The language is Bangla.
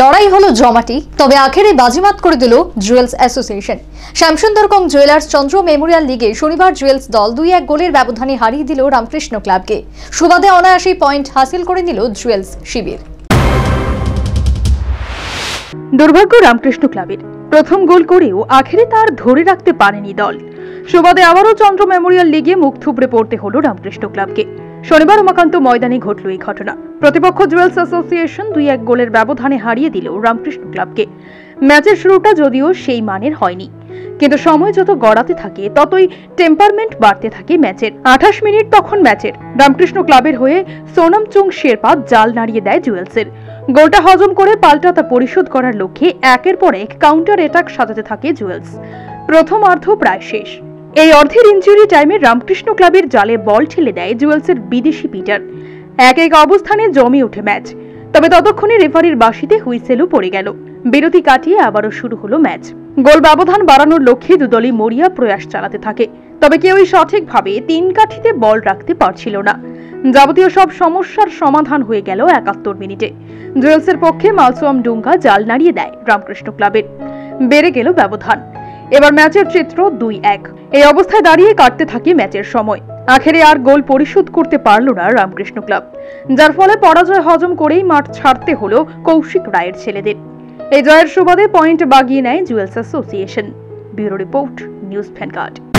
লড়াই হলো জমাটি, তবে আখেরে বাজিমাত করে দিল জুয়েলস অ্যাসোসিয়েশন। শ্যামসুন্দর কং জুয়েলার্স চন্দ্র মেমোরিয়াল লিগে শনিবার জুয়েলস দল দুই এক গোলের ব্যবধানে হারিয়ে দিল রামকৃষ্ণ ক্লাবকে। সুবাদে অনায়াসী পয়েন্ট হাসিল করে নিল জুয়েলস শিবির। দুর্ভাগ্য রামকৃষ্ণ ক্লাবের। প্রথম গোল করেও আখেরে তার ধরে রাখতে পারেনি দল। সুবাদে আবারও চন্দ্র মেমোরিয়াল লিগে মুখ থুবড়ে পড়তে হলো রামকৃষ্ণ ক্লাবকে। শনিবার উমাকান্ত ময়দানে ঘটল এই ঘটনা। প্রতিপক্ষ জুয়েলস অ্যাসোসিয়েশন দুই এক গোলের ব্যবধানে হারিয়ে দিল রামকৃষ্ণ ক্লাবকে। ম্যাচের শুরুটা যদিও সেই মানের হয়নি। কিন্তু সময় যত গড়াতে থাকে, ততই টেম্পারমেন্ট বাড়তে থাকে ম্যাচের। আঠাশ মিনিট তখন ম্যাচের। রামকৃষ্ণ ক্লাবের হয়ে সোনাম চুং শেরপা জাল নাড়িয়ে দেয় জুয়েলসের। গোলটা হজম করে পাল্টা তা পরিশোধ করার লক্ষ্যে একের পর এক কাউন্টার অ্যাটাক সাজাতে থাকে জুয়েলস। প্রথম অর্ধ প্রায় শেষ। এই অর্ধের ইঞ্জুরি টাইমে রামকৃষ্ণ ক্লাবের জালে বল ঠেলে দেয় জুয়েলসের বিদেশি পিটার। এক এক অবস্থানে জমে ওঠে ম্যাচ। তবে ততক্ষণে রেফারির বাসিতে হুইসেলও পড়ে গেল। বিরতি কাটিয়ে আবারও শুরু হলো ম্যাচ। গোল ব্যবধান বাড়ানোর লক্ষ্যে দুদলই মরিয়া প্রয়াস চালাতে থাকে। তবে কেউই সঠিকভাবে তিন কাঠিতে বল রাখতে পারছিল না। যাবতীয় সব সমস্যার সমাধান হয়ে গেল একাত্তর মিনিটে। জুয়েলসের পক্ষে মালসোয়াম ডুঙ্গা জাল নাড়িয়ে দেয় রামকৃষ্ণ ক্লাবের। বেড়ে গেল ব্যবধান। এবার ম্যাচের চিত্র দুই এক। এই অবস্থায় দাঁড়িয়ে কাটতে থাকে ম্যাচের সময়। আখেরে আর গোল পরিশোধ করতে পারল না রামকৃষ্ণ ক্লাব। যার ফলে পরাজয় হজম করেই মাঠ ছাড়তে হলো কৌশিক রায়ের ছেলেদের। এই জয়ের সুবাদে পয়েন্ট বাগিয়ে নেয় Jewels Association. Bureau report, News Vanguard.